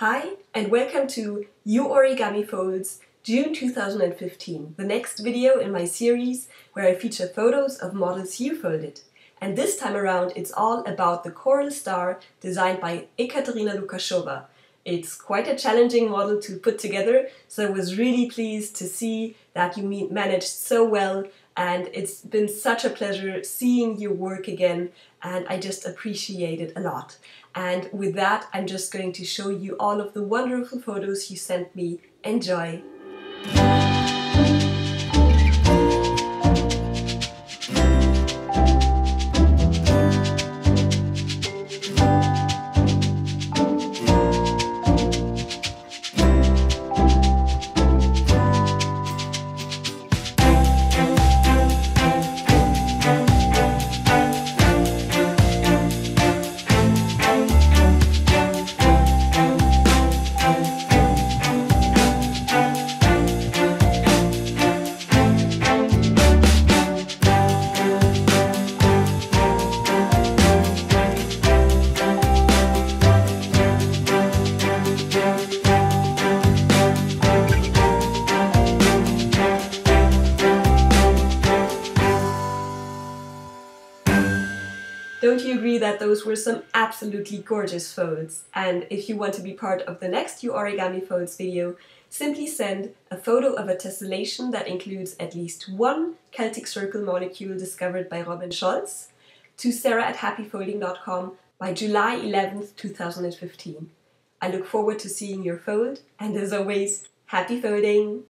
Hi, and welcome to Your Origami Folds June 2015, the next video in my series where I feature photos of models you folded. And this time around it's all about the coral star designed by Ekaterina Lukasheva. It's quite a challenging model to put together, so I was really pleased to see that you managed so well and it's been such a pleasure seeing your work again and I just appreciate it a lot. And with that, I'm just going to show you all of the wonderful photos you sent me. Enjoy! Don't you agree that those were some absolutely gorgeous folds? And if you want to be part of the next Your Origami Folds video, simply send a photo of a tessellation that includes at least one Celtic Circle molecule discovered by Robin Scholz to sara at happyfolding.com by July 11th, 2015. I look forward to seeing your fold, and as always, happy folding!